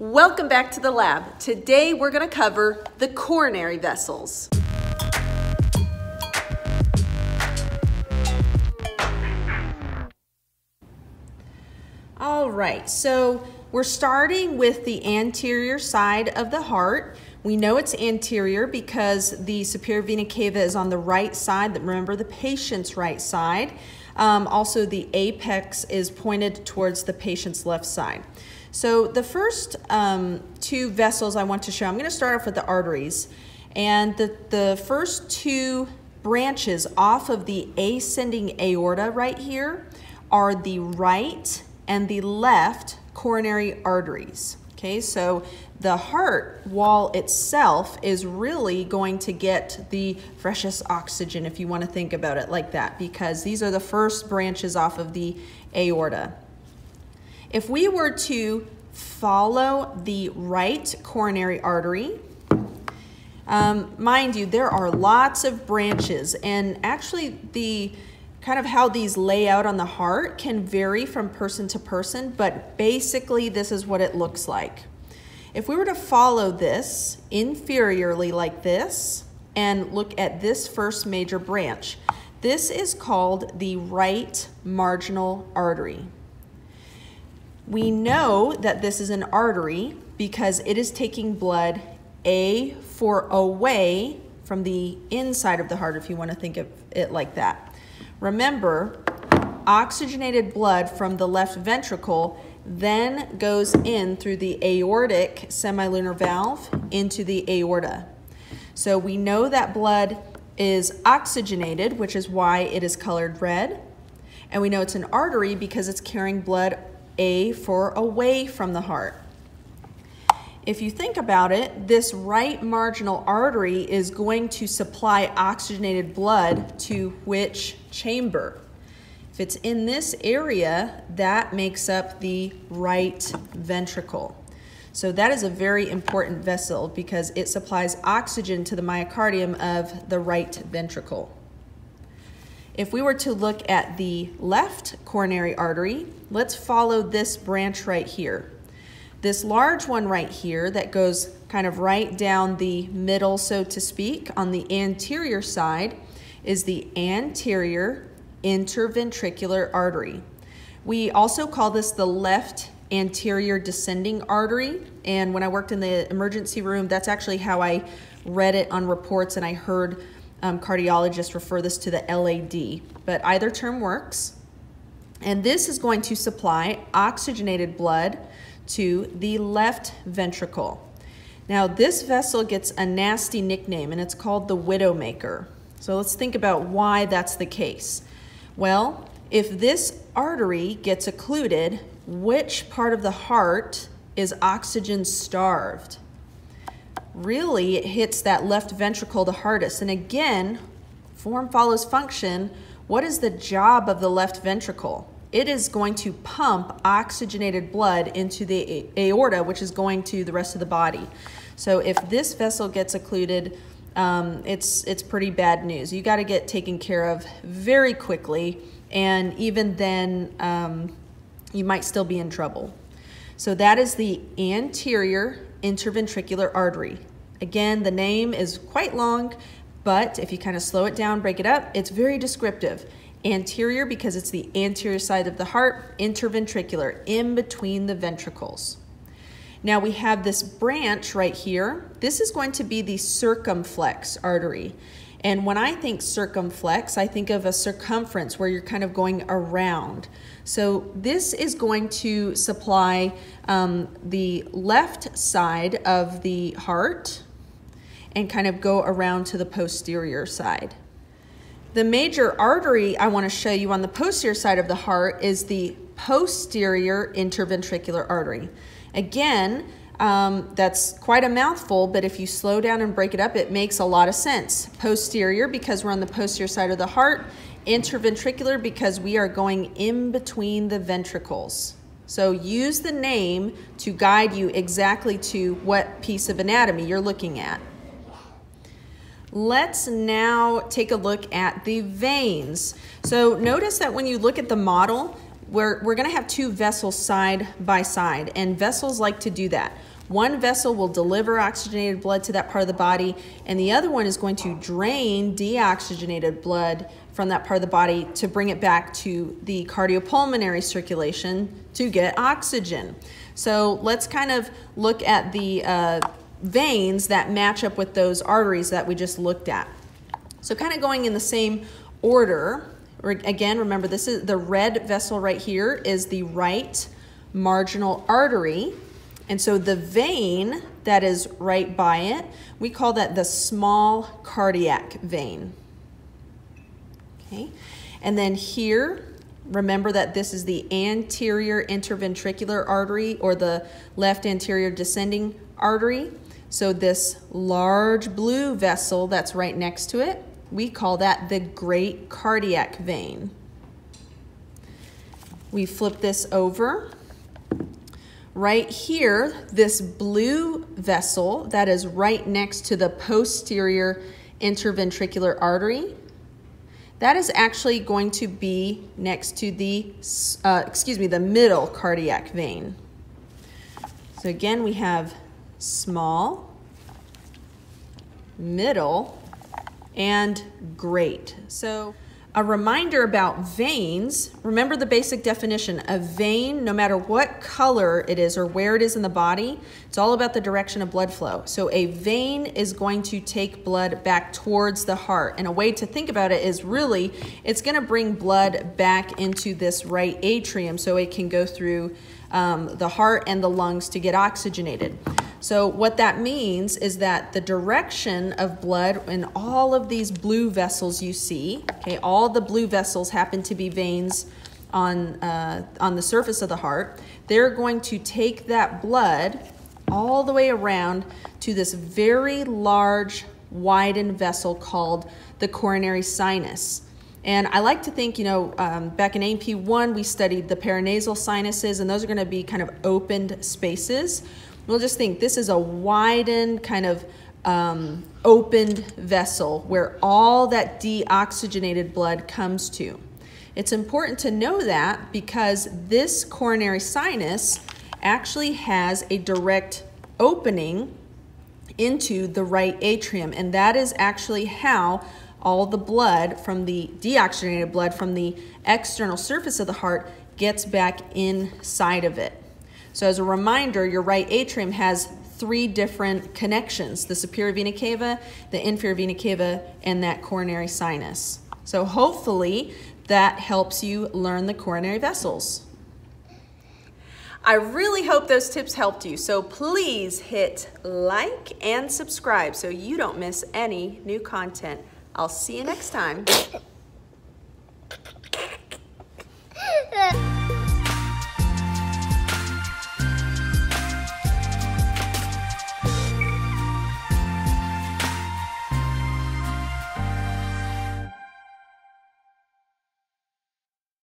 Welcome back to the lab. Today we're going to cover the coronary vessels. All right, so we're starting with the anterior side of the heart. We know it's anterior because the superior vena cava is on the right side. Remember the patient's right side. Um, also, the apex is pointed towards the patient's left side. So the first um, two vessels I want to show, I'm going to start off with the arteries. And the, the first two branches off of the ascending aorta right here are the right and the left coronary arteries. Okay, so the heart wall itself is really going to get the freshest oxygen if you want to think about it like that because these are the first branches off of the aorta. If we were to follow the right coronary artery, um, mind you, there are lots of branches and actually the kind of how these lay out on the heart can vary from person to person, but basically this is what it looks like. If we were to follow this inferiorly like this and look at this first major branch, this is called the right marginal artery. We know that this is an artery because it is taking blood A for away from the inside of the heart, if you want to think of it like that. Remember, oxygenated blood from the left ventricle then goes in through the aortic semilunar valve into the aorta. So we know that blood is oxygenated, which is why it is colored red. And we know it's an artery because it's carrying blood A for away from the heart. If you think about it, this right marginal artery is going to supply oxygenated blood to which chamber? If it's in this area, that makes up the right ventricle. So that is a very important vessel because it supplies oxygen to the myocardium of the right ventricle. If we were to look at the left coronary artery, let's follow this branch right here. This large one right here that goes kind of right down the middle, so to speak, on the anterior side is the anterior interventricular artery. We also call this the left anterior descending artery. And when I worked in the emergency room, that's actually how I read it on reports and I heard um, cardiologists refer this to the LAD. But either term works. And this is going to supply oxygenated blood to the left ventricle. Now, this vessel gets a nasty nickname, and it's called the Widowmaker. So let's think about why that's the case. Well, if this artery gets occluded, which part of the heart is oxygen starved? Really, it hits that left ventricle the hardest. And again, form follows function. What is the job of the left ventricle? it is going to pump oxygenated blood into the aorta, which is going to the rest of the body. So if this vessel gets occluded, um, it's it's pretty bad news. You got to get taken care of very quickly, and even then, um, you might still be in trouble. So that is the anterior interventricular artery. Again, the name is quite long, but if you kind of slow it down, break it up, it's very descriptive. Anterior because it's the anterior side of the heart, interventricular, in between the ventricles. Now we have this branch right here. This is going to be the circumflex artery. And when I think circumflex, I think of a circumference where you're kind of going around. So this is going to supply um, the left side of the heart and kind of go around to the posterior side. The major artery I want to show you on the posterior side of the heart is the posterior interventricular artery. Again, um, that's quite a mouthful, but if you slow down and break it up, it makes a lot of sense. Posterior, because we're on the posterior side of the heart. Interventricular, because we are going in between the ventricles. So use the name to guide you exactly to what piece of anatomy you're looking at. Let's now take a look at the veins. So notice that when you look at the model, we're, we're gonna have two vessels side by side and vessels like to do that. One vessel will deliver oxygenated blood to that part of the body, and the other one is going to drain deoxygenated blood from that part of the body to bring it back to the cardiopulmonary circulation to get oxygen. So let's kind of look at the uh, veins that match up with those arteries that we just looked at. So kind of going in the same order, again, remember this is the red vessel right here is the right marginal artery. And so the vein that is right by it, we call that the small cardiac vein. Okay. And then here, remember that this is the anterior interventricular artery or the left anterior descending artery. So this large blue vessel that's right next to it, we call that the great cardiac vein. We flip this over Right here, this blue vessel that is right next to the posterior interventricular artery, that is actually going to be next to the, uh, excuse me, the middle cardiac vein. So again, we have small, middle, and great. So a reminder about veins, remember the basic definition. A vein, no matter what color it is or where it is in the body, it's all about the direction of blood flow. So a vein is going to take blood back towards the heart. And a way to think about it is really, it's gonna bring blood back into this right atrium so it can go through um, the heart and the lungs to get oxygenated. So what that means is that the direction of blood in all of these blue vessels you see, okay, all the blue vessels happen to be veins on, uh, on the surface of the heart. They're going to take that blood all the way around to this very large widened vessel called the coronary sinus. And I like to think, you know, um, back in A&P1, we studied the paranasal sinuses, and those are going to be kind of opened spaces. We'll just think this is a widened kind of um, opened vessel where all that deoxygenated blood comes to. It's important to know that because this coronary sinus actually has a direct opening into the right atrium, and that is actually how all the blood from the deoxygenated blood from the external surface of the heart gets back inside of it. So as a reminder, your right atrium has three different connections, the superior vena cava, the inferior vena cava, and that coronary sinus. So hopefully that helps you learn the coronary vessels. I really hope those tips helped you. So please hit like and subscribe so you don't miss any new content. I'll see you next time.